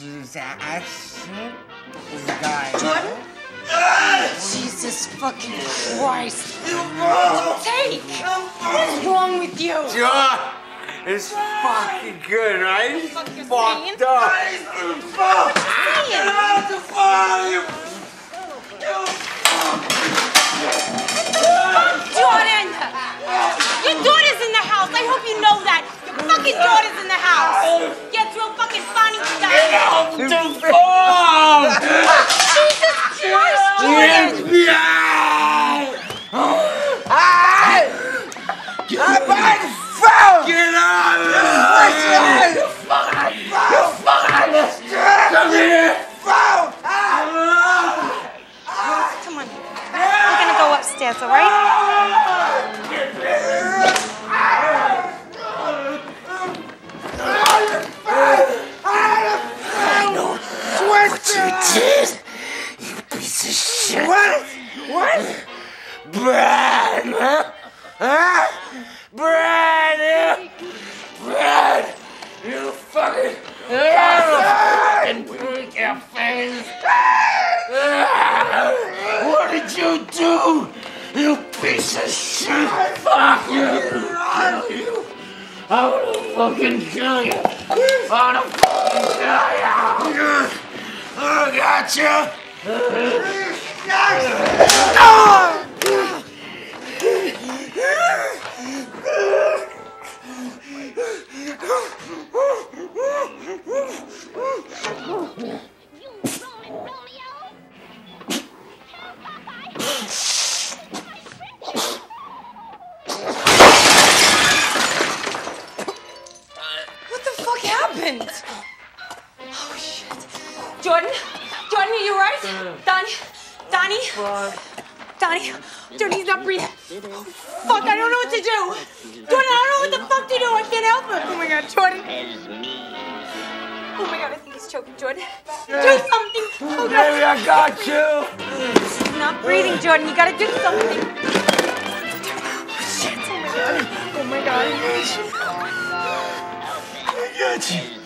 His accent is a guy. Jordan? Jesus fucking Christ. Take! What is wrong with you? John, it's fucking good, right? Fuck Fucked up. Saying. Jordan! Your daughter's in the house. I hope you know that. Your fucking daughter's in the house. Yeah, it's real fucking funny. Jesus Christ, Jordan! Get out! Come on. We're gonna all right? What you did, you piece of shit. What? What? Brad, huh? Brad, Brad, you fucking, fucking break your face. What did you do? You piece of shit. Fuck you. I'll kill you. I wanna fucking kill you. I wanna fucking kill you. I got you. Happened? Oh shit. Jordan? Jordan, are you right? Donnie? Donnie? Donnie? Jordan, he's not breathing. Oh, fuck, I don't know what to do. Jordan, I don't know what the fuck to do. I can't help him. Oh my god, Jordan. Oh my god, I think he's choking. Jordan. Do something. Oh Baby. I got you. He's not breathing, Jordan. You gotta do something. Oh shit. Oh my god. Oh my god. Oh I got you.